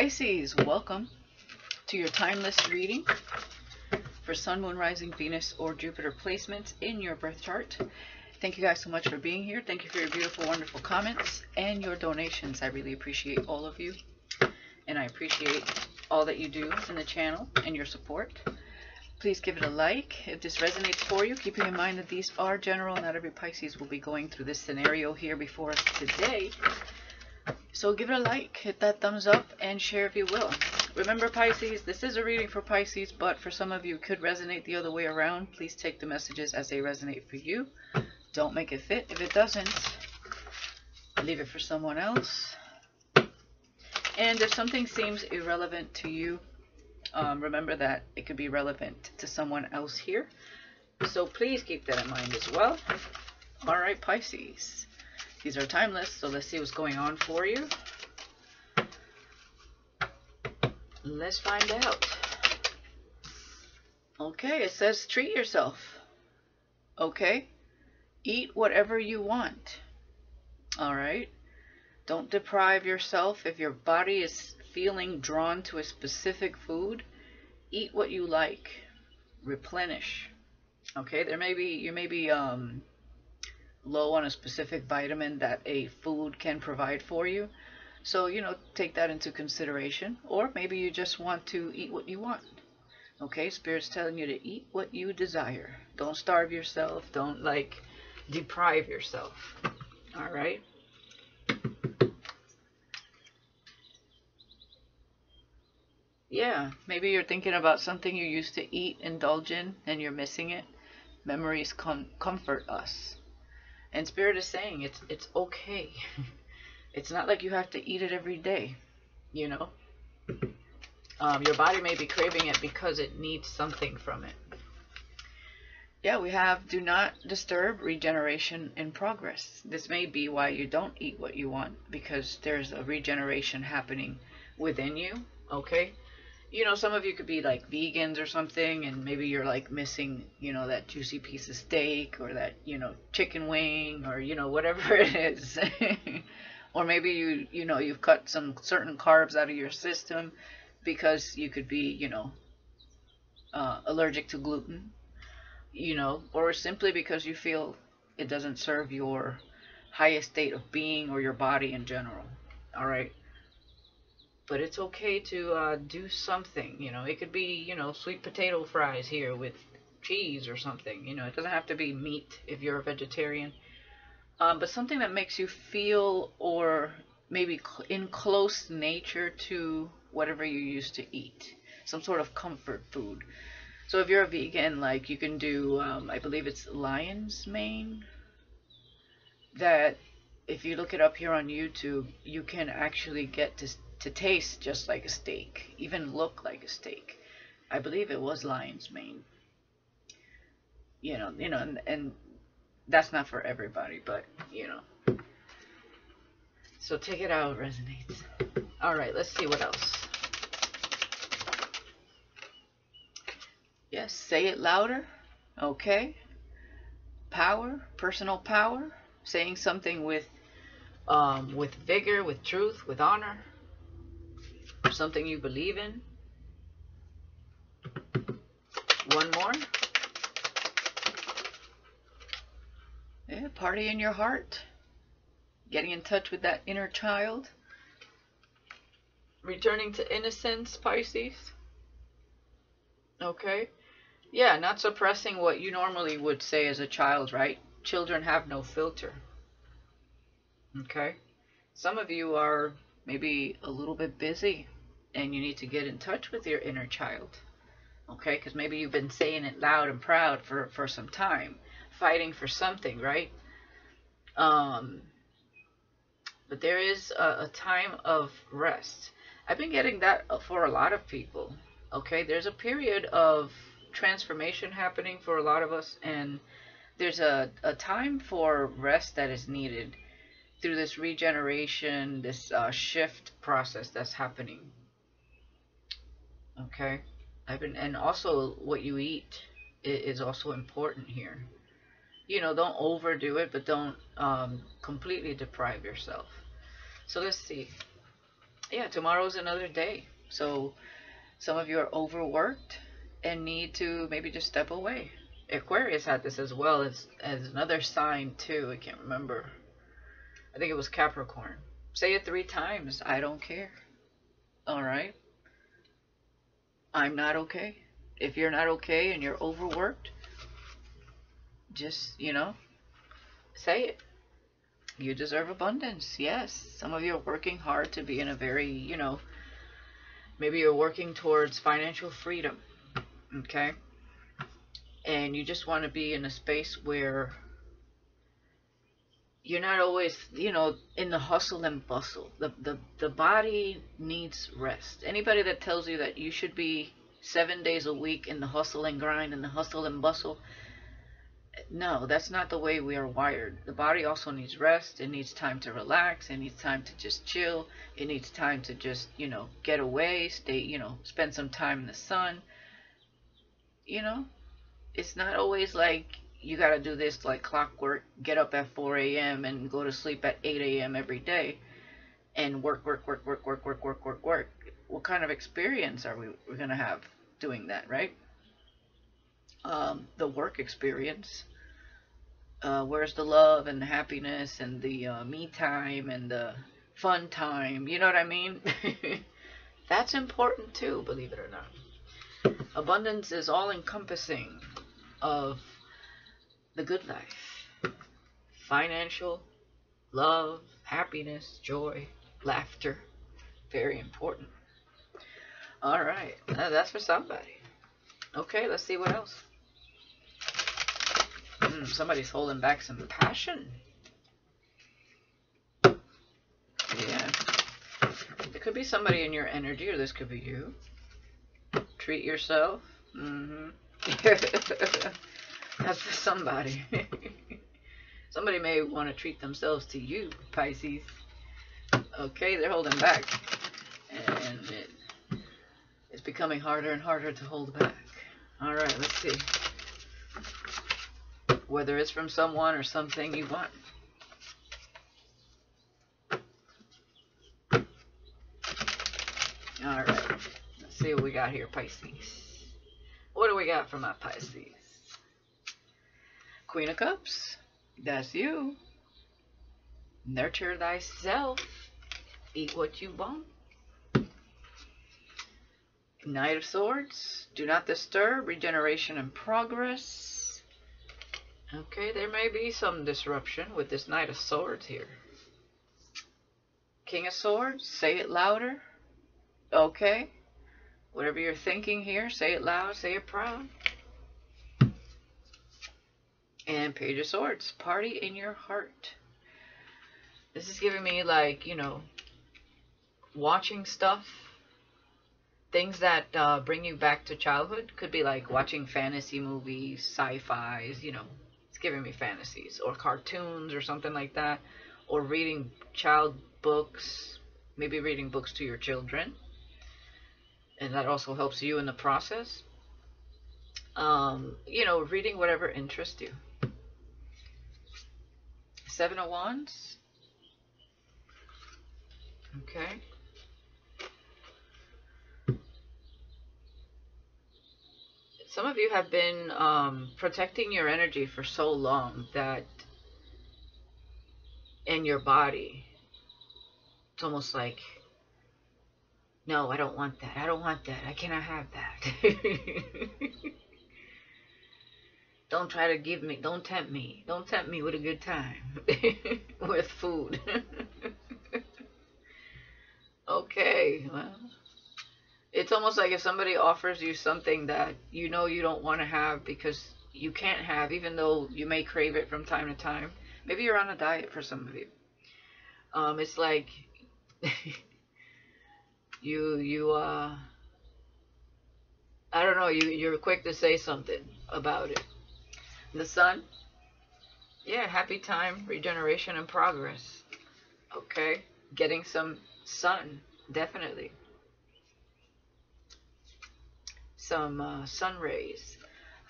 Pisces, welcome to your timeless reading for Sun, Moon, Rising, Venus, or Jupiter placements in your birth chart. Thank you guys so much for being here. Thank you for your beautiful, wonderful comments and your donations. I really appreciate all of you. And I appreciate all that you do in the channel and your support. Please give it a like if this resonates for you, keeping in mind that these are general. Not every Pisces will be going through this scenario here before us today. So give it a like, hit that thumbs up, and share if you will. Remember Pisces, this is a reading for Pisces, but for some of you could resonate the other way around. Please take the messages as they resonate for you. Don't make it fit. If it doesn't, leave it for someone else. And if something seems irrelevant to you, um, remember that it could be relevant to someone else here. So please keep that in mind as well. All right, Pisces. These are timeless, so let's see what's going on for you. Let's find out. Okay, it says treat yourself. Okay? Eat whatever you want. All right? Don't deprive yourself. If your body is feeling drawn to a specific food, eat what you like. Replenish. Okay, there may be you may be um low on a specific vitamin that a food can provide for you. So, you know, take that into consideration. Or maybe you just want to eat what you want. Okay, Spirit's telling you to eat what you desire. Don't starve yourself. Don't, like, deprive yourself. All right? Yeah, maybe you're thinking about something you used to eat, indulge in, and you're missing it. Memories com comfort us. And Spirit is saying it's it's okay. it's not like you have to eat it every day, you know. Um, your body may be craving it because it needs something from it. Yeah, we have do not disturb regeneration in progress. This may be why you don't eat what you want because there's a regeneration happening within you. Okay, you know, some of you could be like vegans or something, and maybe you're like missing, you know, that juicy piece of steak or that, you know, chicken wing or, you know, whatever it is. or maybe you, you know, you've cut some certain carbs out of your system because you could be, you know, uh, allergic to gluten, you know, or simply because you feel it doesn't serve your highest state of being or your body in general. All right but it's okay to uh, do something. You know, it could be, you know, sweet potato fries here with cheese or something. You know, it doesn't have to be meat if you're a vegetarian. Um, but something that makes you feel or maybe in close nature to whatever you used to eat. Some sort of comfort food. So if you're a vegan, like you can do, um, I believe it's lion's mane. That if you look it up here on YouTube, you can actually get to to taste just like a steak, even look like a steak. I believe it was lion's mane. You know, you know, and, and that's not for everybody, but you know. So take it out, resonates. All right, let's see what else. Yes, say it louder. Okay. Power, personal power, saying something with um, with vigor, with truth, with honor something you believe in. One more. Yeah, party in your heart. Getting in touch with that inner child. Returning to innocence, Pisces. Okay. Yeah, not suppressing what you normally would say as a child, right? Children have no filter. Okay. Some of you are maybe a little bit busy and you need to get in touch with your inner child. Okay, because maybe you've been saying it loud and proud for, for some time, fighting for something, right? Um, but there is a, a time of rest. I've been getting that for a lot of people. Okay, there's a period of transformation happening for a lot of us, and there's a, a time for rest that is needed through this regeneration, this uh, shift process that's happening Okay. I've been, and also what you eat is also important here. You know, don't overdo it, but don't um, completely deprive yourself. So let's see. yeah, tomorrow's another day. So some of you are overworked and need to maybe just step away. Aquarius had this as well as, as another sign too. I can't remember. I think it was Capricorn. Say it three times. I don't care. All right. I'm not okay. If you're not okay and you're overworked, just, you know, say it. You deserve abundance. Yes. Some of you are working hard to be in a very, you know, maybe you're working towards financial freedom. Okay? And you just want to be in a space where you're not always, you know, in the hustle and bustle. The the the body needs rest. Anybody that tells you that you should be 7 days a week in the hustle and grind and the hustle and bustle, no, that's not the way we are wired. The body also needs rest. It needs time to relax. It needs time to just chill. It needs time to just, you know, get away, stay, you know, spend some time in the sun. You know, it's not always like you got to do this like clockwork, get up at 4 a.m. and go to sleep at 8 a.m. every day and work, work, work, work, work, work, work, work, work. What kind of experience are we we're going to have doing that, right? Um, the work experience uh, where's the love and the happiness and the uh, me time and the fun time? You know what I mean? That's important too, believe it or not. Abundance is all encompassing of the good life financial, love, happiness, joy, laughter. Very important. All right, uh, that's for somebody. Okay, let's see what else. Mm, somebody's holding back some passion. Yeah. It could be somebody in your energy, or this could be you. Treat yourself. Mm-hmm. That's for somebody. somebody may want to treat themselves to you, Pisces. Okay, they're holding back. And it, it's becoming harder and harder to hold back. Alright, let's see whether it's from someone or something you want. All right, let's see what we got here, Pisces. What do we got for my Pisces? Queen of Cups, that's you. Nurture thyself. Eat what you want. Knight of Swords, do not disturb, regeneration and progress. Okay, there may be some disruption with this Knight of Swords here. King of Swords, say it louder. Okay. Whatever you're thinking here, say it loud, say it proud. And Page of Swords, party in your heart. This is giving me like, you know, watching stuff. Things that uh, bring you back to childhood. Could be like watching fantasy movies, sci-fis, you know, It's giving me fantasies or cartoons or something like that, or reading child books, maybe reading books to your children, and that also helps you in the process. Um, you know, reading whatever interests you. Seven of Wands. Okay. some of you have been um, protecting your energy for so long that in your body, it's almost like, no, I don't want that. I don't want that. I cannot have that. don't try to give me, don't tempt me. Don't tempt me with a good time, with food. okay, well it's almost like if somebody offers you something that you know you don't want to have because you can't have, even though you may crave it from time to time. Maybe you're on a diet for some of you. Um, it's like you you uh I don't know, you you're quick to say something about it. The sun, yeah, happy time, regeneration and progress. Okay, getting some sun, definitely some uh, sun rays.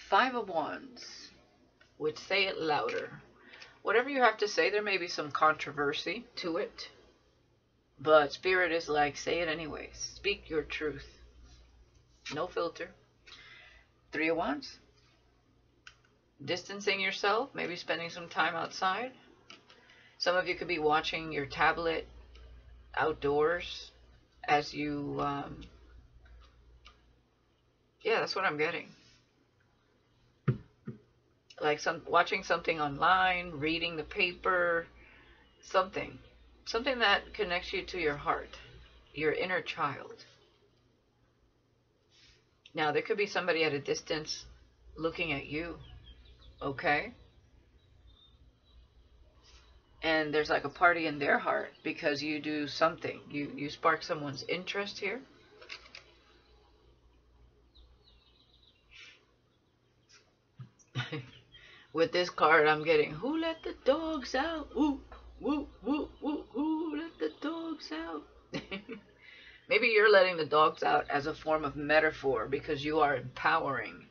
Five of Wands would say it louder. Whatever you have to say, there may be some controversy to it. But Spirit is like, say it anyways. Speak your truth. No filter. Three of Wands. Distancing yourself, maybe spending some time outside. Some of you could be watching your tablet outdoors as you, um, yeah, that's what I'm getting. Like some watching something online, reading the paper, something Something that connects you to your heart, your inner child. Now, there could be somebody at a distance looking at you, okay? And there's like a party in their heart because you do something. You, you spark someone's interest here. With this card, I'm getting, who let the dogs out? Ooh woo, woo, woo, woo, let the dogs out. Maybe you're letting the dogs out as a form of metaphor because you are empowering,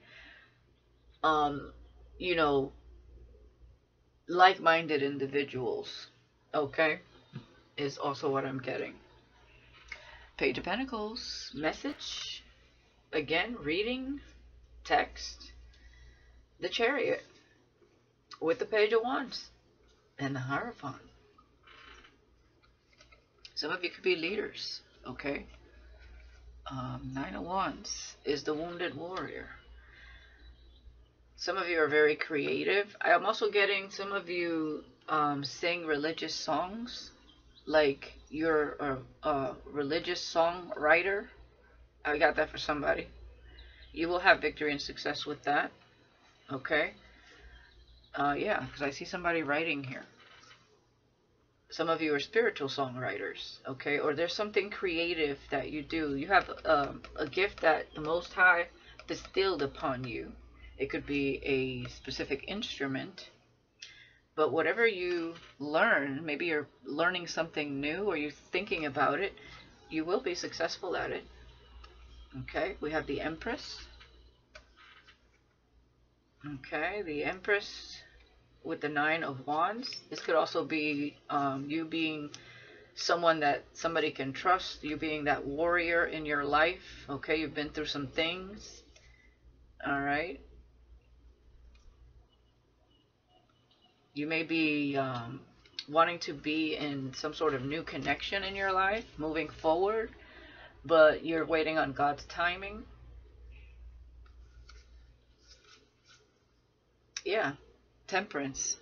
um, you know, like minded individuals. Okay? Is also what I'm getting. Page of Pentacles, message. Again, reading, text. The Chariot with the Page of Wands and the Hierophant. Some of you could be leaders, okay? Um, Nine of Wands is the Wounded Warrior. Some of you are very creative. I am also getting some of you um, sing religious songs, like you're a, a religious songwriter. I got that for somebody. You will have victory and success with that. Okay? Uh, yeah, because I see somebody writing here some of you are spiritual songwriters, okay? Or there's something creative that you do. You have um, a gift that the Most High distilled upon you. It could be a specific instrument. But whatever you learn, maybe you're learning something new or you're thinking about it, you will be successful at it. Okay, we have the Empress. Okay, the Empress with the nine of wands this could also be um, you being someone that somebody can trust you being that warrior in your life okay you've been through some things all right you may be um, wanting to be in some sort of new connection in your life moving forward but you're waiting on God's timing yeah temperance,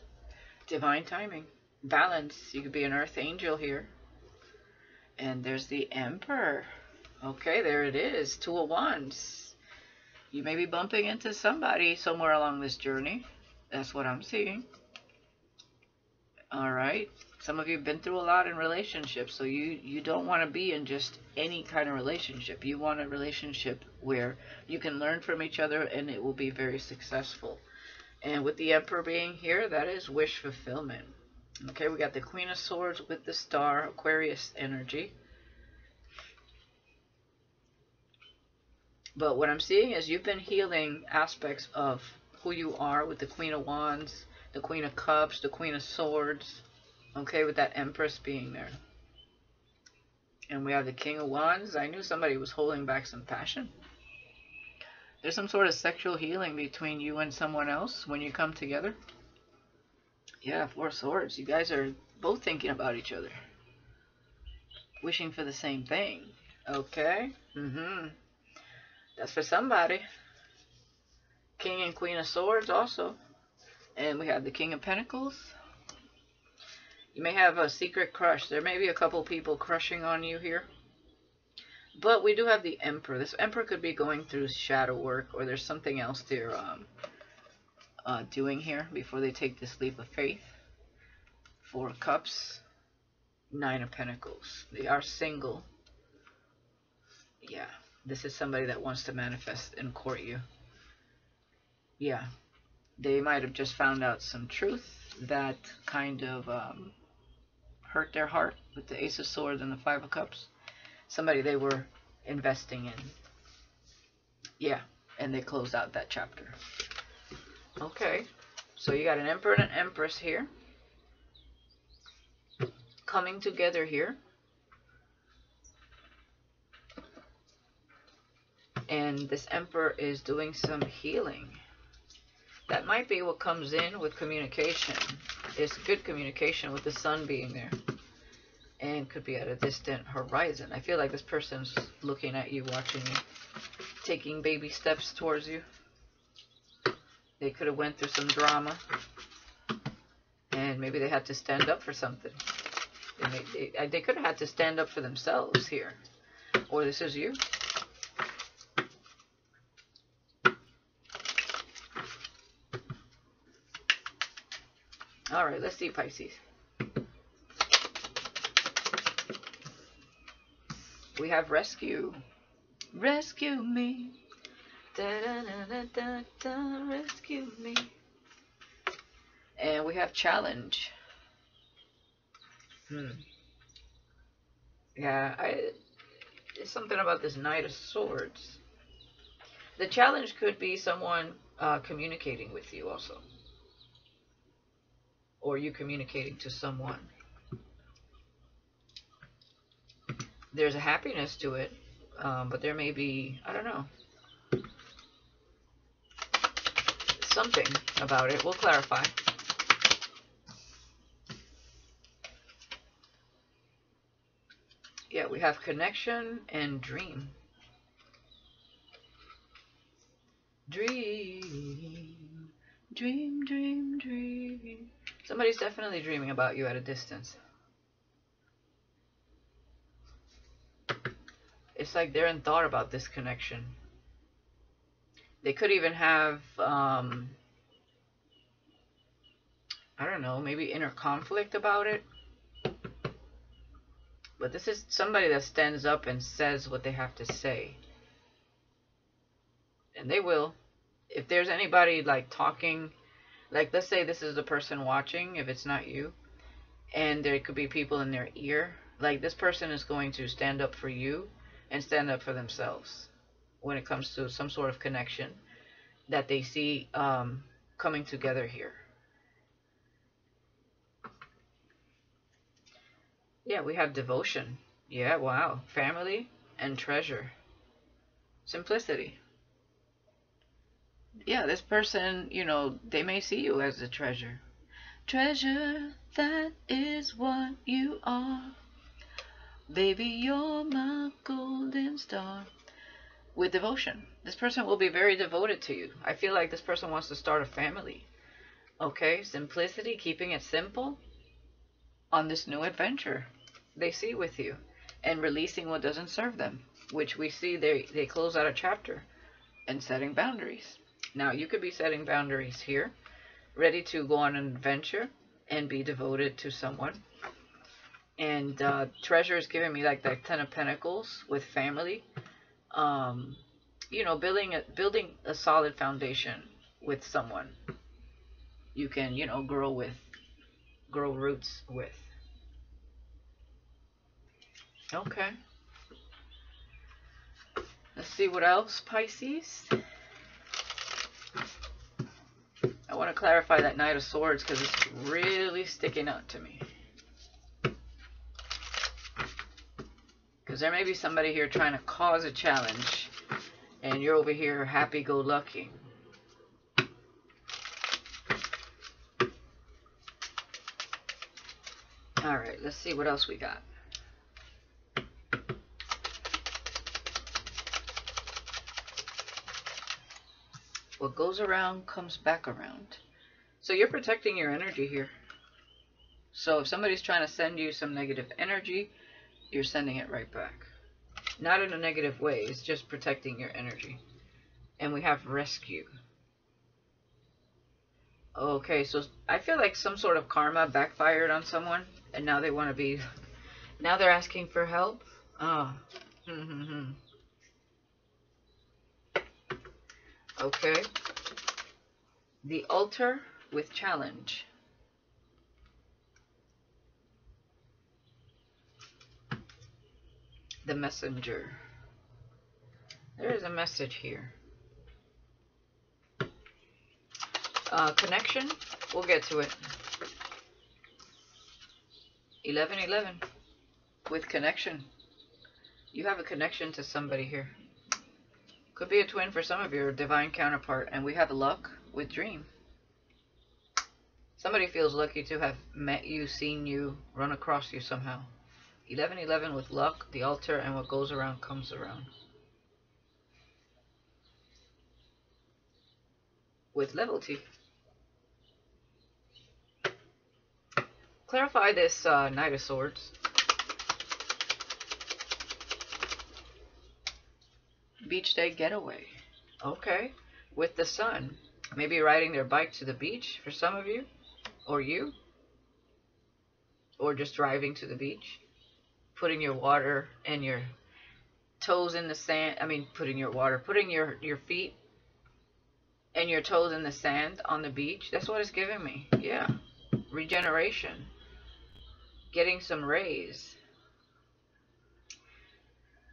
divine timing, balance. You could be an earth angel here. And there's the emperor. Okay, there it is. Two of Wands. You may be bumping into somebody somewhere along this journey. That's what I'm seeing. All right. Some of you have been through a lot in relationships, so you, you don't want to be in just any kind of relationship. You want a relationship where you can learn from each other and it will be very successful. And with the Emperor being here, that is wish fulfillment. Okay, we got the Queen of Swords with the Star, Aquarius energy. But what I'm seeing is you've been healing aspects of who you are with the Queen of Wands, the Queen of Cups, the Queen of Swords. Okay, with that Empress being there. And we have the King of Wands. I knew somebody was holding back some passion. There's some sort of sexual healing between you and someone else when you come together. Yeah, Four Swords. You guys are both thinking about each other. Wishing for the same thing. Okay? Mm-hmm. That's for somebody. King and Queen of Swords also. And we have the King of Pentacles. You may have a secret crush. There may be a couple people crushing on you here. But we do have the Emperor. This Emperor could be going through shadow work, or there's something else they're um, uh, doing here before they take this leap of faith. Four of Cups, Nine of Pentacles. They are single. Yeah, this is somebody that wants to manifest and court you. Yeah, they might have just found out some truth that kind of um, hurt their heart with the Ace of Swords and the Five of Cups. Somebody they were investing in. Yeah, and they closed out that chapter. Okay, so you got an Emperor and an Empress here. Coming together here. And this Emperor is doing some healing. That might be what comes in with communication. It's good communication with the sun being there. And could be at a distant horizon. I feel like this person's looking at you, watching you, taking baby steps towards you. They could have went through some drama. And maybe they had to stand up for something. They, may, they, they could have had to stand up for themselves here. Or this is you. All right, let's see Pisces. We have rescue. Rescue me. Da, da, da, da, da, rescue me. And we have challenge. Hmm. Yeah, I. It's something about this Knight of Swords. The challenge could be someone uh, communicating with you also or you communicating to someone. There's a happiness to it, um, but there may be, I don't know, something about it. We'll clarify. Yeah, we have connection and dream. Dream, dream, dream, dream. Somebody's definitely dreaming about you at a distance. It's like they're in thought about this connection. They could even have, um, I don't know, maybe inner conflict about it. But this is somebody that stands up and says what they have to say. And they will. If there's anybody like talking like, let's say this is the person watching, if it's not you, and there could be people in their ear. Like, this person is going to stand up for you and stand up for themselves when it comes to some sort of connection that they see um, coming together here. Yeah, we have devotion. Yeah, wow. Family and treasure. Simplicity yeah, this person, you know, they may see you as a treasure. Treasure, that is what you are. Baby, you're my golden star. With devotion. This person will be very devoted to you. I feel like this person wants to start a family. Okay, simplicity, keeping it simple on this new adventure they see with you and releasing what doesn't serve them, which we see they, they close out a chapter and setting boundaries. Now, you could be setting boundaries here, ready to go on an adventure and be devoted to someone. And uh, treasure is giving me like that Ten of Pentacles with family. Um, you know, building a, building a solid foundation with someone you can, you know, grow with, grow roots with. Okay. Let's see what else, Pisces. I want to clarify that Knight of Swords because it's really sticking out to me. Because there may be somebody here trying to cause a challenge and you're over here happy-go-lucky. Alright, let's see what else we got. What goes around comes back around. So you're protecting your energy here. So if somebody's trying to send you some negative energy, you're sending it right back. Not in a negative way, it's just protecting your energy. And we have rescue. Okay, so I feel like some sort of karma backfired on someone, and now they want to be, now they're asking for help. Oh. Okay. The altar with challenge. The messenger. There is a message here. Uh, connection. We'll get to it. 1111 with connection. You have a connection to somebody here. Could be a twin for some of your divine counterpart. And we have luck with dream. Somebody feels lucky to have met you, seen you, run across you somehow. 1111 with luck, the altar, and what goes around comes around. With levelty. Clarify this uh, Knight of Swords. Beach day getaway. Okay. With the sun. Maybe riding their bike to the beach for some of you. Or you. Or just driving to the beach. Putting your water and your toes in the sand. I mean, putting your water. Putting your, your feet and your toes in the sand on the beach. That's what it's giving me. Yeah. Regeneration. Getting some rays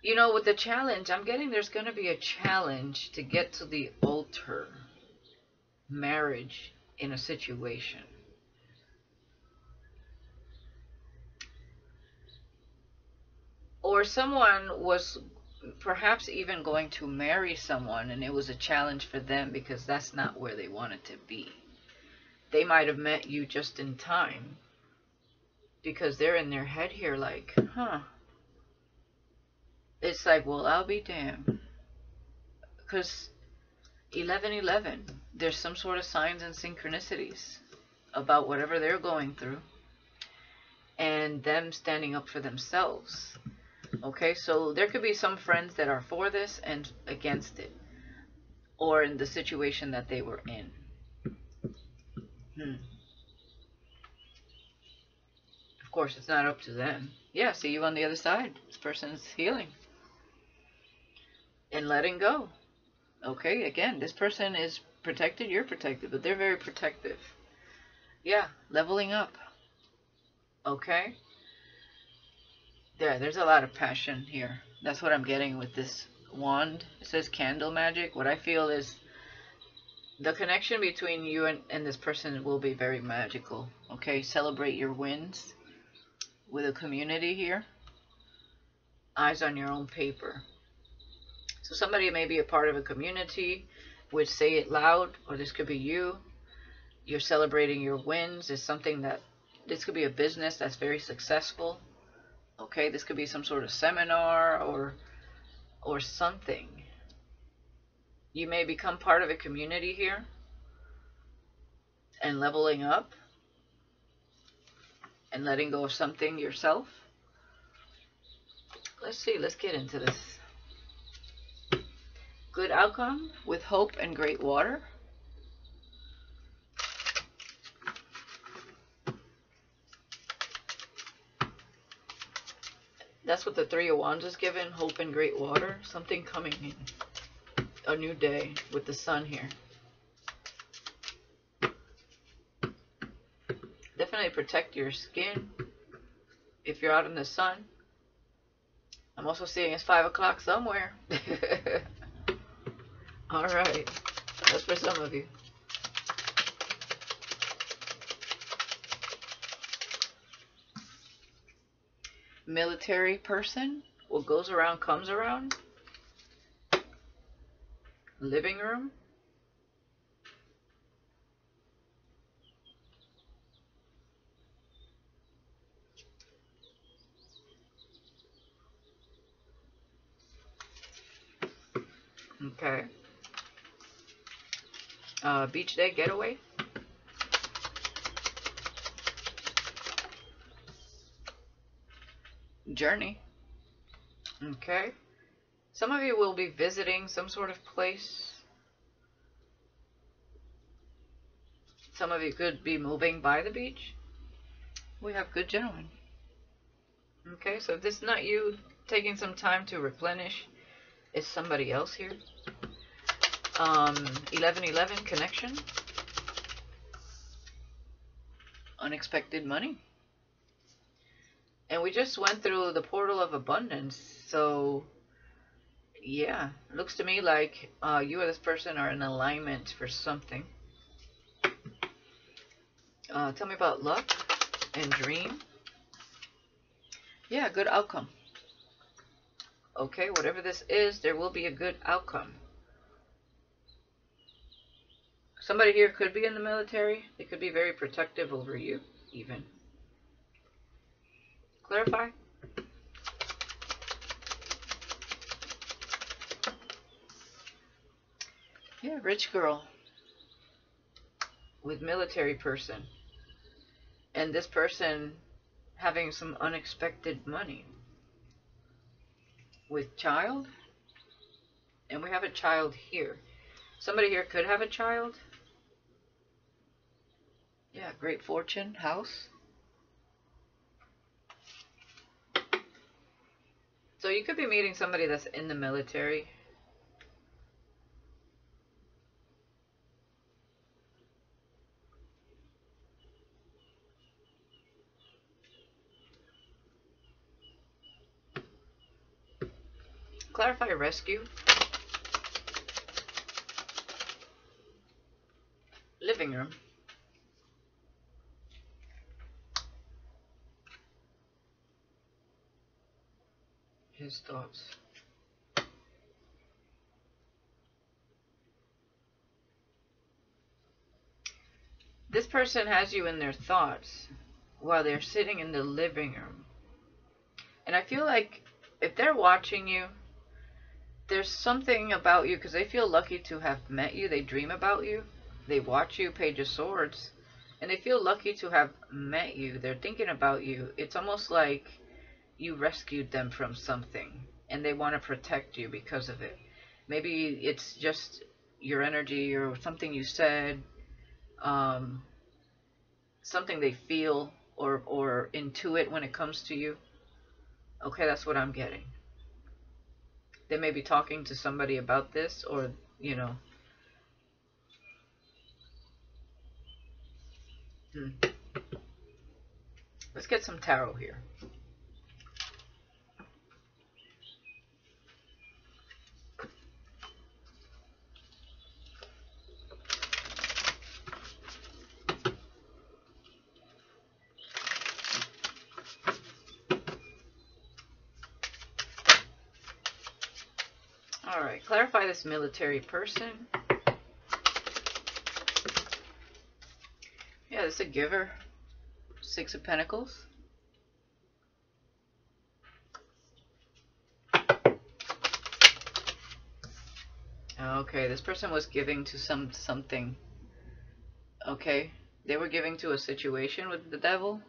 you know, with the challenge, I'm getting there's going to be a challenge to get to the altar marriage in a situation. Or someone was perhaps even going to marry someone and it was a challenge for them because that's not where they wanted to be. They might have met you just in time because they're in their head here like, huh, it's like, well, I'll be damned. Because 1111, there's some sort of signs and synchronicities about whatever they're going through and them standing up for themselves. Okay, so there could be some friends that are for this and against it, or in the situation that they were in. Hmm. Of course, it's not up to them. Yeah, see you on the other side. This person's healing and letting go. Okay, again, this person is protected, you're protected, but they're very protective. Yeah, leveling up. Okay? There, there's a lot of passion here. That's what I'm getting with this wand. It says candle magic. What I feel is the connection between you and, and this person will be very magical. Okay, celebrate your wins with a community here. Eyes on your own paper. So somebody may be a part of a community, would say it loud, or this could be you. You're celebrating your wins. Is something that this could be a business that's very successful. Okay, this could be some sort of seminar or or something. You may become part of a community here and leveling up and letting go of something yourself. Let's see, let's get into this. Good outcome with hope and great water. That's what the Three of Wands is given, hope and great water. Something coming in. A new day with the sun here. Definitely protect your skin if you're out in the sun. I'm also seeing it's 5 o'clock somewhere. All right. That's for some of you. Military person. What goes around comes around. Living room. Okay uh, beach day getaway. Journey. Okay. Some of you will be visiting some sort of place. Some of you could be moving by the beach. We have good gentlemen. Okay, so if this is not you taking some time to replenish, it's somebody else here. Um, 1111 connection. Unexpected money. And we just went through the portal of abundance. So, yeah, looks to me like uh, you or this person are in alignment for something. Uh, tell me about luck and dream. Yeah, good outcome. Okay, whatever this is, there will be a good outcome. Somebody here could be in the military. They could be very protective over you, even. Clarify? Yeah, rich girl with military person. And this person having some unexpected money. With child? And we have a child here. Somebody here could have a child. Yeah, great fortune, house. So you could be meeting somebody that's in the military. Clarify rescue. Living room. His thoughts. This person has you in their thoughts while they're sitting in the living room. And I feel like if they're watching you, there's something about you because they feel lucky to have met you. They dream about you. They watch you, Page of Swords, and they feel lucky to have met you. They're thinking about you. It's almost like you rescued them from something and they want to protect you because of it. Maybe it's just your energy or something you said, um, something they feel or, or intuit when it comes to you. Okay, that's what I'm getting they may be talking to somebody about this or, you know. Hmm. Let's get some tarot here. Alright, clarify this military person. Yeah, this is a giver. Six of Pentacles. Okay, this person was giving to some something. Okay, they were giving to a situation with the devil.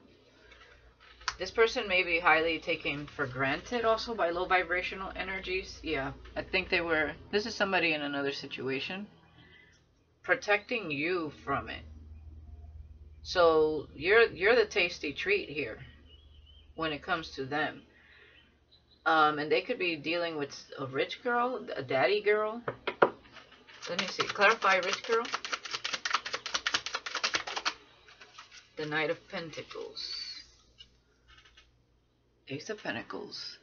This person may be highly taken for granted also by low vibrational energies. Yeah, I think they were. This is somebody in another situation. Protecting you from it. So you're you're the tasty treat here when it comes to them. Um, and they could be dealing with a rich girl, a daddy girl. Let me see. Clarify rich girl. The Knight of Pentacles. Ace of Pentacles.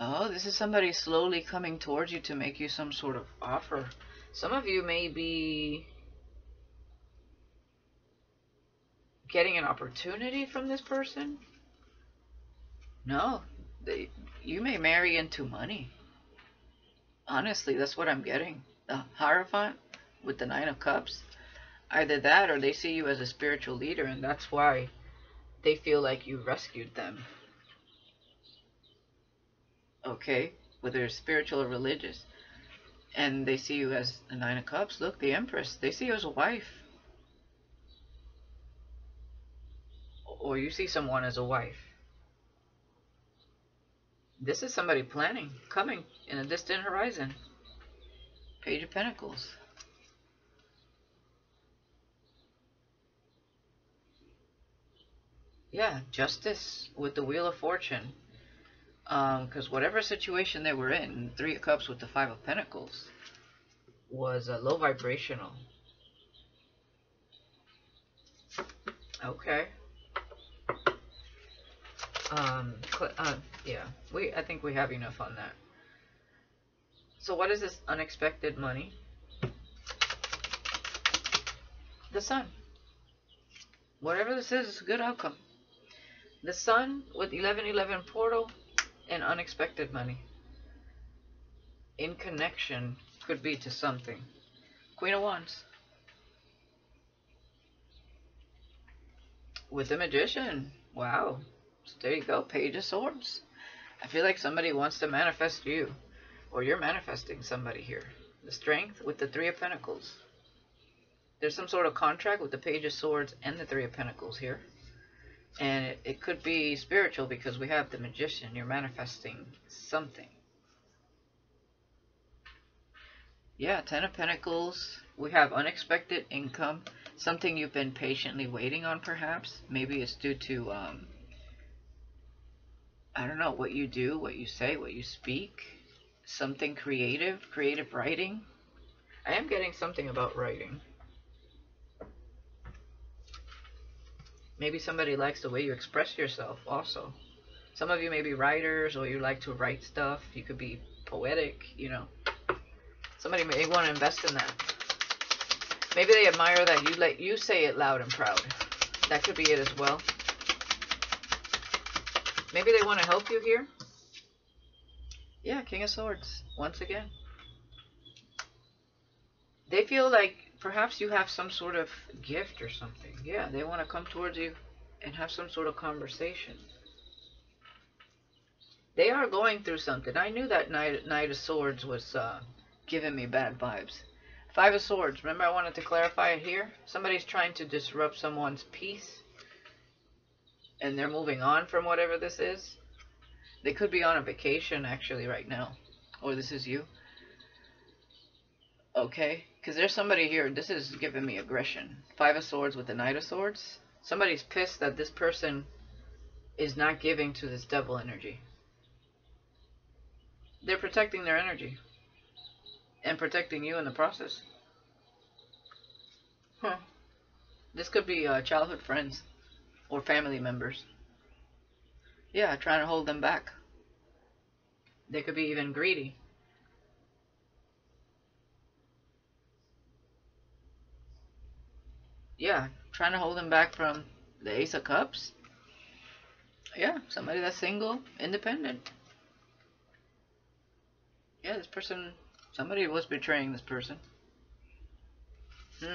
Oh, this is somebody slowly coming towards you to make you some sort of offer. Some of you may be getting an opportunity from this person. No, they, you may marry into money. Honestly, that's what I'm getting. The Hierophant with the Nine of Cups. Either that or they see you as a spiritual leader and that's why they feel like you rescued them okay, whether it's spiritual or religious, and they see you as the Nine of Cups, look, the Empress, they see you as a wife. Or you see someone as a wife. This is somebody planning, coming in a distant horizon. Page of Pentacles. Yeah, justice with the Wheel of Fortune because um, whatever situation they were in, Three of Cups with the Five of Pentacles, was uh, low vibrational. Okay. Um, uh, yeah, we I think we have enough on that. So what is this unexpected money? The sun. Whatever this is, it's a good outcome. The sun with 1111 portal and unexpected money. In connection could be to something. Queen of Wands. With the Magician. Wow. So there you go. Page of Swords. I feel like somebody wants to manifest you. Or you're manifesting somebody here. The Strength with the Three of Pentacles. There's some sort of contract with the Page of Swords and the Three of Pentacles here. And it, it could be spiritual because we have the Magician. You're manifesting something. Yeah, Ten of Pentacles. We have unexpected income. Something you've been patiently waiting on, perhaps. Maybe it's due to, um, I don't know, what you do, what you say, what you speak. Something creative, creative writing. I am getting something about writing. Maybe somebody likes the way you express yourself also. Some of you may be writers or you like to write stuff. You could be poetic, you know. Somebody may want to invest in that. Maybe they admire that you let you say it loud and proud. That could be it as well. Maybe they want to help you here. Yeah, King of Swords, once again. They feel like perhaps you have some sort of gift or something. Yeah, they want to come towards you and have some sort of conversation. They are going through something. I knew that Knight, Knight of Swords was uh, giving me bad vibes. Five of Swords. Remember I wanted to clarify it here? Somebody's trying to disrupt someone's peace. And they're moving on from whatever this is. They could be on a vacation actually right now. Or this is you. Okay? Because there's somebody here. This is giving me aggression. Five of Swords with the Knight of Swords. Somebody's pissed that this person is not giving to this devil energy. They're protecting their energy and protecting you in the process. Huh. This could be uh, childhood friends or family members. Yeah, trying to hold them back. They could be even greedy. Yeah, trying to hold them back from the Ace of Cups. Yeah, somebody that's single, independent. Yeah, this person Somebody was betraying this person. Hmm.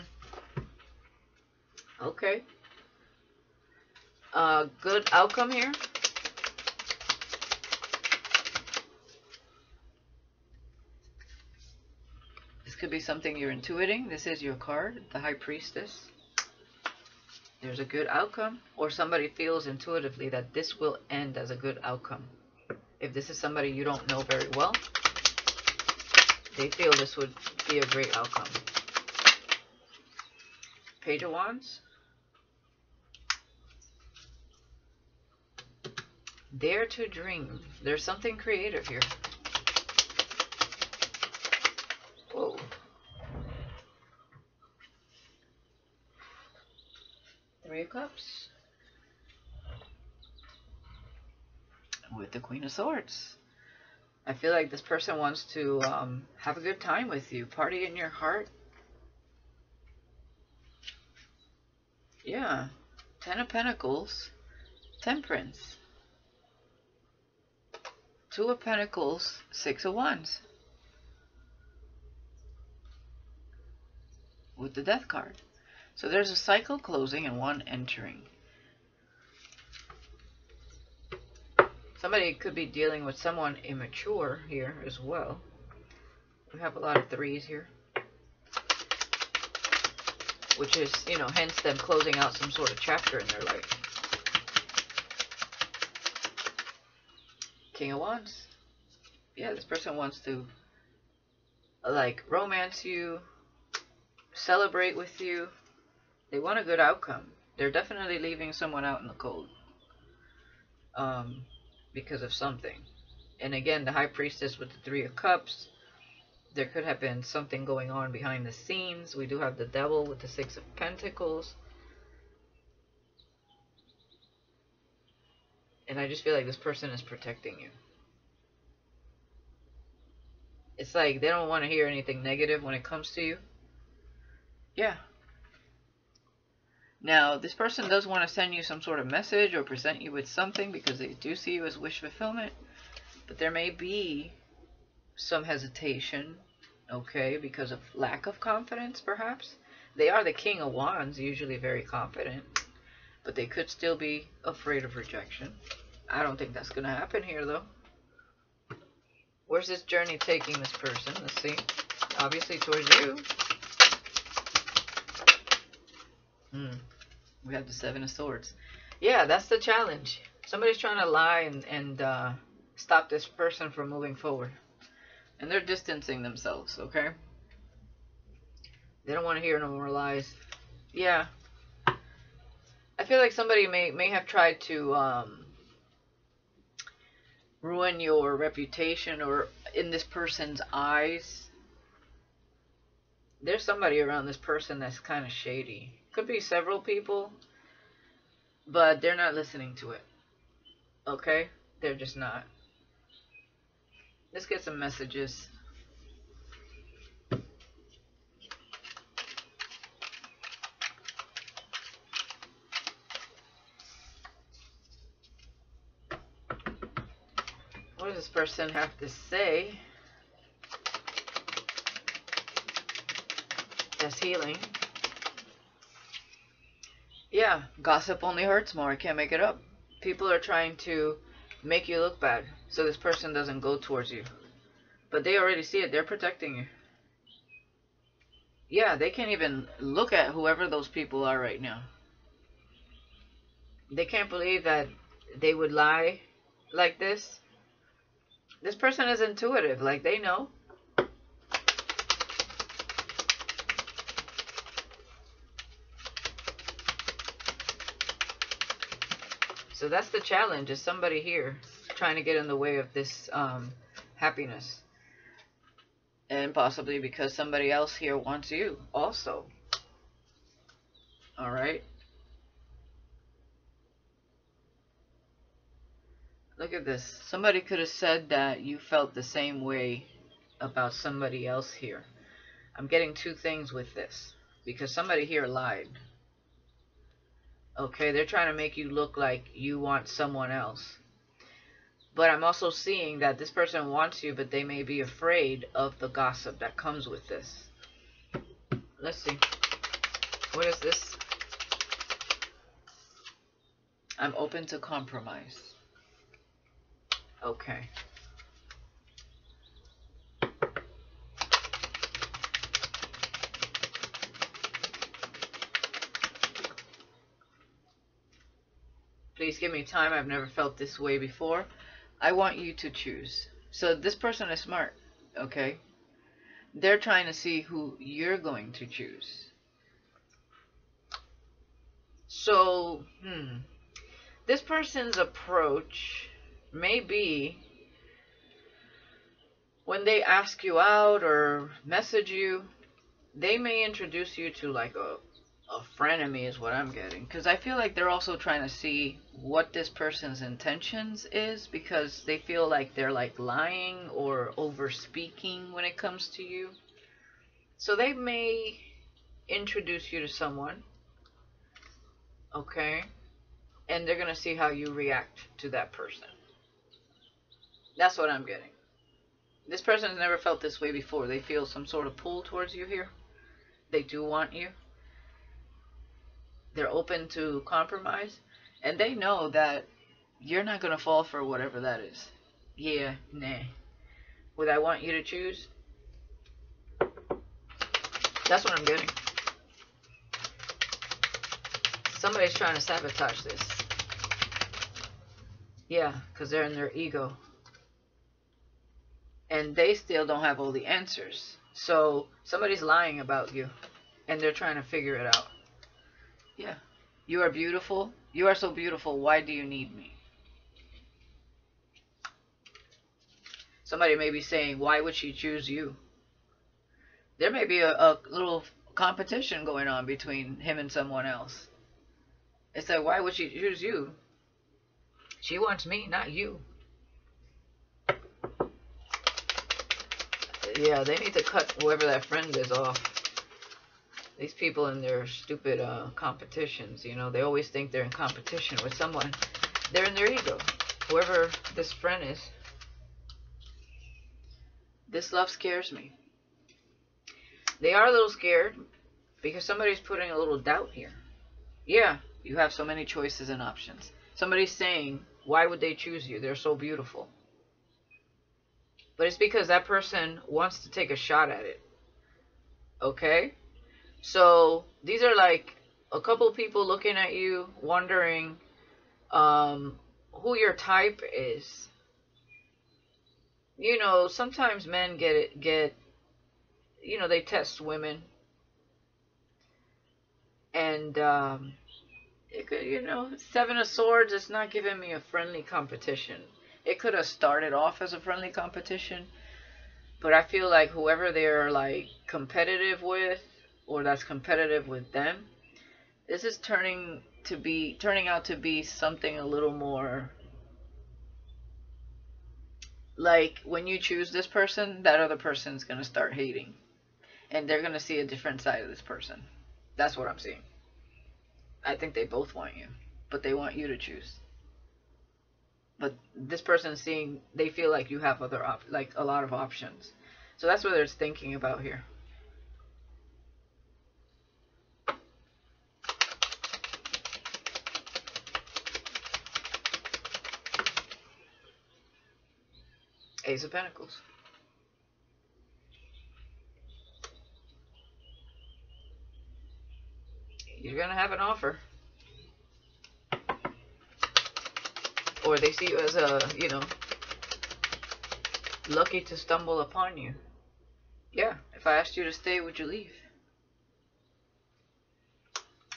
Okay. Uh, good outcome here. This could be something you're intuiting. This is your card, the High Priestess. There's a good outcome. Or somebody feels intuitively that this will end as a good outcome. If this is somebody you don't know very well, they feel this would be a great outcome. Page of Wands. Dare to dream. There's something creative here. Three of Cups. With the Queen of Swords. I feel like this person wants to um, have a good time with you. Party in your heart. Yeah. Ten of Pentacles. Temperance. Two of Pentacles. Six of Wands. With the Death card. So there's a cycle closing and one entering. Somebody could be dealing with someone immature here as well. We have a lot of threes here. Which is, you know, hence them closing out some sort of chapter in their life. King of Wands. Yeah, this person wants to, like, romance you, celebrate with you. They want a good outcome. They're definitely leaving someone out in the cold. Um, because of something. And again, the High Priestess with the Three of Cups, there could have been something going on behind the scenes. We do have the Devil with the Six of Pentacles. And I just feel like this person is protecting you. It's like they don't want to hear anything negative when it comes to you. Yeah, now, this person does want to send you some sort of message or present you with something because they do see you as wish fulfillment. But there may be some hesitation, okay, because of lack of confidence, perhaps. They are the King of Wands, usually very confident. but they could still be afraid of rejection. I don't think that's going to happen here, though. Where's this journey taking this person? Let's see. Obviously towards you. Hmm. We have the Seven of Swords. Yeah, that's the challenge. Somebody's trying to lie and, and uh, stop this person from moving forward. And they're distancing themselves, okay? They don't want to hear no more lies. Yeah. I feel like somebody may, may have tried to um, ruin your reputation or in this person's eyes. There's somebody around this person that's kind of shady. Could be several people, but they're not listening to it. Okay? They're just not. Let's get some messages. What does this person have to say? That's healing. Yeah, gossip only hurts more. I can't make it up. People are trying to make you look bad so this person doesn't go towards you. But they already see it. They're protecting you. Yeah, they can't even look at whoever those people are right now. They can't believe that they would lie like this. This person is intuitive. Like, they know. So that's the challenge, is somebody here trying to get in the way of this um, happiness. And possibly because somebody else here wants you also. Alright? Look at this. Somebody could have said that you felt the same way about somebody else here. I'm getting two things with this. Because somebody here lied. Okay, they're trying to make you look like you want someone else. But I'm also seeing that this person wants you, but they may be afraid of the gossip that comes with this. Let's see. What is this? I'm open to compromise. Okay. Please give me time. I've never felt this way before. I want you to choose. So this person is smart, okay? They're trying to see who you're going to choose. So, hmm. This person's approach may be when they ask you out or message you, they may introduce you to like a a frenemy is what I'm getting. Because I feel like they're also trying to see what this person's intentions is because they feel like they're like lying or over speaking when it comes to you. So they may introduce you to someone. Okay. And they're going to see how you react to that person. That's what I'm getting. This person has never felt this way before. They feel some sort of pull towards you here. They do want you they're open to compromise and they know that you're not going to fall for whatever that is. Yeah, nah. Would I want you to choose? That's what I'm getting. Somebody's trying to sabotage this. Yeah, because they're in their ego. And they still don't have all the answers. So somebody's lying about you. And they're trying to figure it out. Yeah. You are beautiful. You are so beautiful. Why do you need me? Somebody may be saying, why would she choose you? There may be a, a little competition going on between him and someone else. It's like, why would she choose you? She wants me, not you. Yeah, they need to cut whoever that friend is off these people in their stupid uh, competitions, you know, they always think they're in competition with someone. They're in their ego. Whoever this friend is. This love scares me. They are a little scared because somebody's putting a little doubt here. Yeah, You have so many choices and options. Somebody's saying, why would they choose you? They're so beautiful. But it's because that person wants to take a shot at it. Okay? So these are like a couple people looking at you, wondering um, who your type is. You know, sometimes men get it, get, you know, they test women, and um, it could, you know, seven of swords. It's not giving me a friendly competition. It could have started off as a friendly competition, but I feel like whoever they're like competitive with, or that's competitive with them, this is turning to be turning out to be something a little more like when you choose this person, that other person's gonna start hating, and they're gonna see a different side of this person. That's what I'm seeing. I think they both want you, but they want you to choose. But this person's seeing they feel like you have other op- like a lot of options. So that's what they're thinking about here. Ace of Pentacles. You're going to have an offer. Or they see you as a, you know, lucky to stumble upon you. Yeah, if I asked you to stay, would you leave?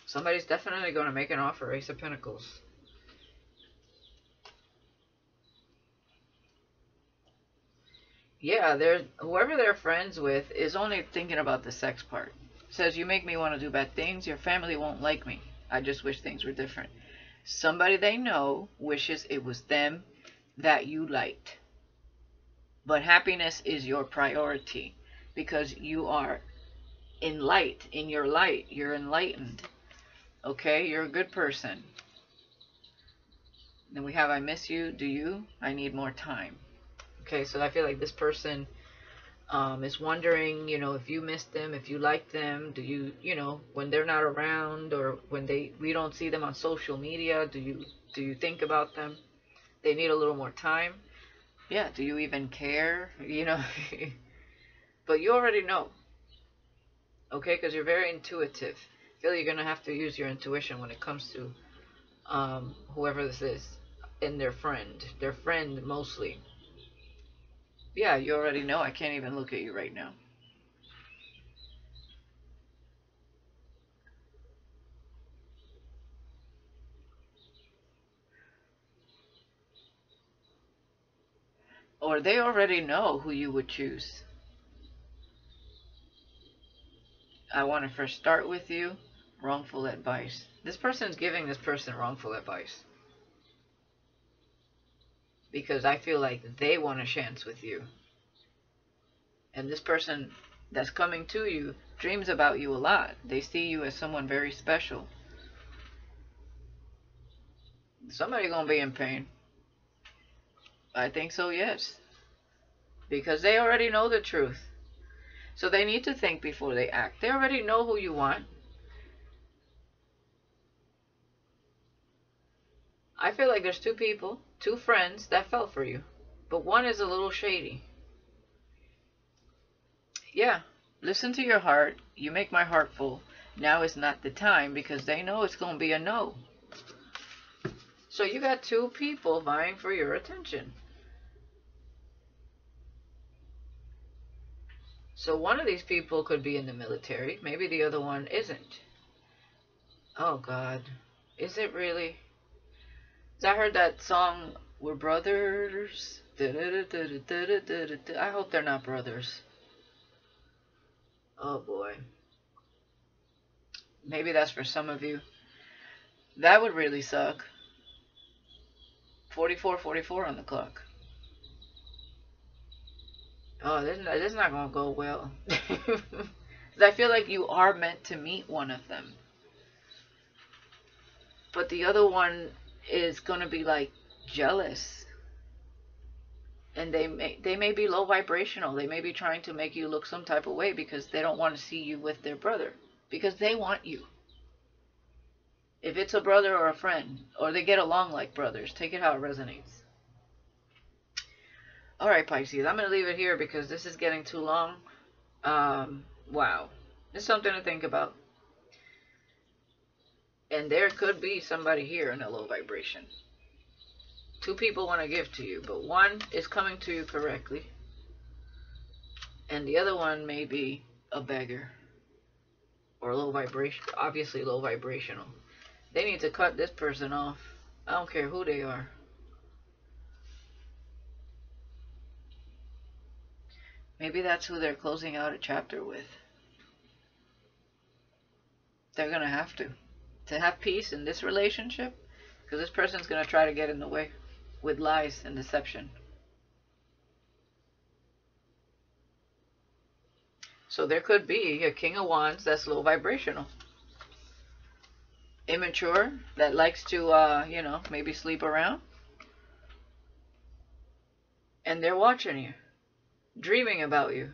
Somebody's definitely going to make an offer, Ace of Pentacles. Yeah, they're whoever they're friends with is only thinking about the sex part. Says you make me want to do bad things. Your family won't like me. I just wish things were different. Somebody they know wishes it was them that you liked. But happiness is your priority because you are in light, in your light. You're enlightened. Okay? You're a good person. Then we have I miss you. Do you? I need more time. Okay, so I feel like this person um, is wondering, you know, if you miss them, if you like them, do you, you know, when they're not around or when they we don't see them on social media, do you do you think about them? They need a little more time. Yeah, do you even care? You know, but you already know. Okay, because you're very intuitive. I feel you're gonna have to use your intuition when it comes to um, whoever this is and their friend, their friend mostly. Yeah, you already know. I can't even look at you right now. Or they already know who you would choose. I want to first start with you. Wrongful advice. This person's giving this person wrongful advice because I feel like they want a chance with you. And this person that's coming to you dreams about you a lot. They see you as someone very special. Somebody gonna be in pain. I think so, yes. Because they already know the truth. So they need to think before they act. They already know who you want. I feel like there's two people two friends that fell for you, but one is a little shady. Yeah, listen to your heart. You make my heart full. Now is not the time because they know it's going to be a no. So you got two people vying for your attention. So one of these people could be in the military. Maybe the other one isn't. Oh, God. Is it really? I heard that song, We're Brothers. I hope they're not brothers. Oh boy. Maybe that's for some of you. That would really suck. 44 44 on the clock. Oh, this, this is not going to go well. I feel like you are meant to meet one of them. But the other one is going to be like jealous and they may they may be low vibrational they may be trying to make you look some type of way because they don't want to see you with their brother because they want you If it's a brother or a friend, or they get along like brothers, take it how it resonates. Alright, Pisces, I'm going to leave it here because this is getting too long. Um, wow. It's something to think about. And there could be somebody here in a low vibration. Two people want to give to you, but one is coming to you correctly. And the other one may be a beggar. Or low vibration, obviously low vibrational. They need to cut this person off. I don't care who they are. Maybe that's who they're closing out a chapter with. They're going to have to. To have peace in this relationship, because this person's going to try to get in the way with lies and deception. So there could be a King of Wands that's low vibrational. Immature, that likes to, uh, you know, maybe sleep around. And they're watching you dreaming about you.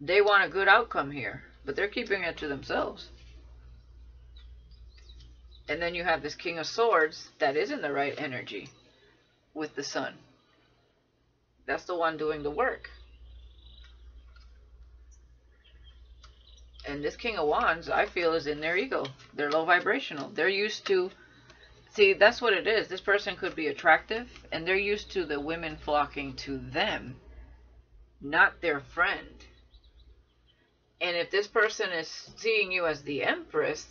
They want a good outcome here, but they're keeping it to themselves. And then you have this King of Swords that is in the right energy with the Sun. That's the one doing the work. And this King of Wands, I feel, is in their ego. They're low vibrational. They're used to, see, that's what it is. This person could be attractive, and they're used to the women flocking to them not their friend. And if this person is seeing you as the empress,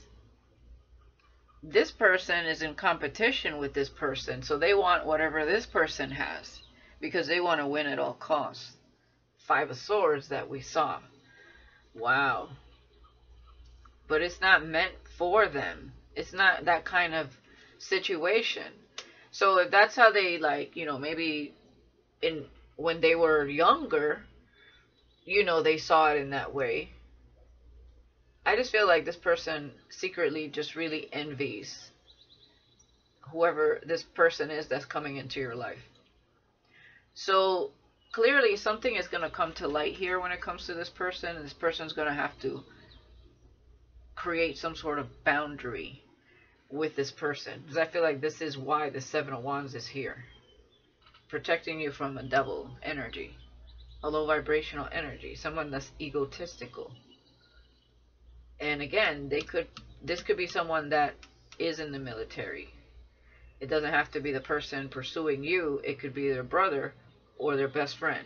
this person is in competition with this person. So they want whatever this person has because they want to win at all costs. Five of Swords that we saw. Wow. But it's not meant for them. It's not that kind of situation. So if that's how they like, you know, maybe in when they were younger, you know, they saw it in that way. I just feel like this person secretly just really envies whoever this person is that's coming into your life. So clearly something is going to come to light here when it comes to this person. And this person's going to have to create some sort of boundary with this person. Because I feel like this is why the Seven of Wands is here protecting you from a devil energy, a low vibrational energy, someone that's egotistical. And again, they could this could be someone that is in the military. It doesn't have to be the person pursuing you, it could be their brother or their best friend.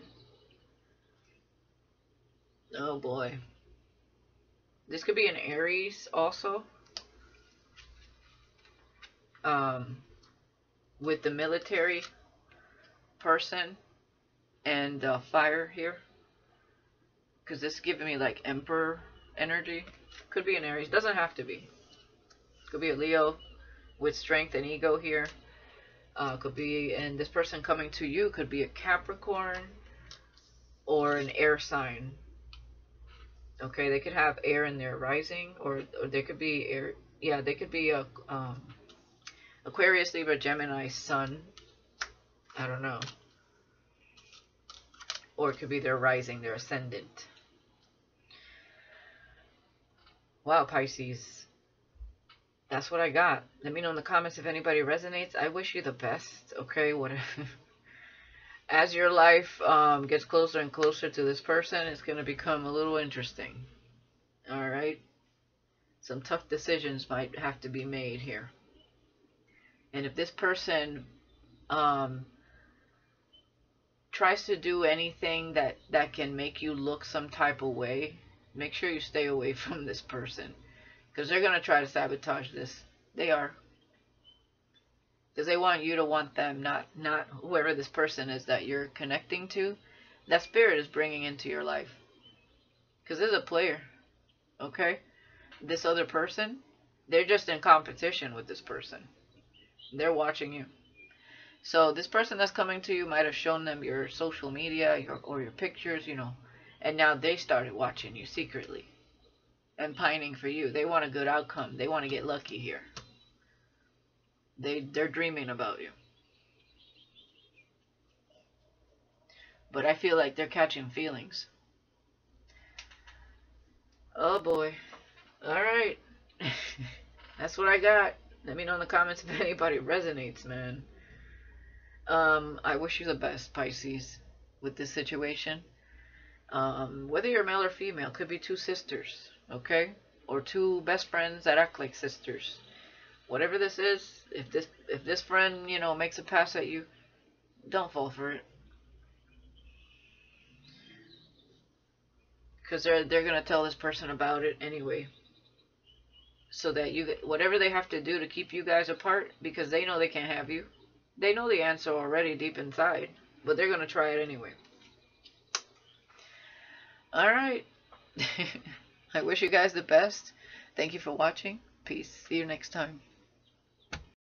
Oh boy. This could be an Aries also. Um, with the military person and uh, fire here. Because this is giving me like Emperor energy. Could be an Aries. Doesn't have to be. Could be a Leo with strength and ego here. Uh, could be, and this person coming to you could be a Capricorn or an air sign. Okay, they could have air in their rising, or, or they could be air. Yeah, they could be a um, Aquarius, Libra, Gemini, Sun, I don't know. Or it could be their rising, their ascendant. Wow, Pisces. That's what I got. Let me know in the comments if anybody resonates. I wish you the best, okay? What As your life um, gets closer and closer to this person, it's going to become a little interesting. Alright? Some tough decisions might have to be made here. And if this person um, tries to do anything that that can make you look some type of way, make sure you stay away from this person because they're going to try to sabotage this. They are. Because they want you to want them, not not whoever this person is that you're connecting to. That spirit is bringing into your life. Because there's a player. Okay? This other person, they're just in competition with this person. They're watching you. So this person that's coming to you might have shown them your social media your, or your pictures, you know, and now they started watching you secretly and pining for you. They want a good outcome. They want to get lucky here. They they're dreaming about you. But I feel like they're catching feelings. Oh boy. All right. That's what I got. Let me know in the comments if anybody resonates, man. Um, I wish you the best, Pisces, with this situation. Um, whether you're male or female, could be two sisters, okay? Or two best friends that act like sisters. Whatever this is, if this if this friend, you know, makes a pass at you, don't fall for it. Cuz they're they're going to tell this person about it anyway. So that you whatever they have to do to keep you guys apart because they know they can't have you. They know the answer already deep inside, but they're going to try it anyway. All right. I wish you guys the best. Thank you for watching. Peace. See you next time.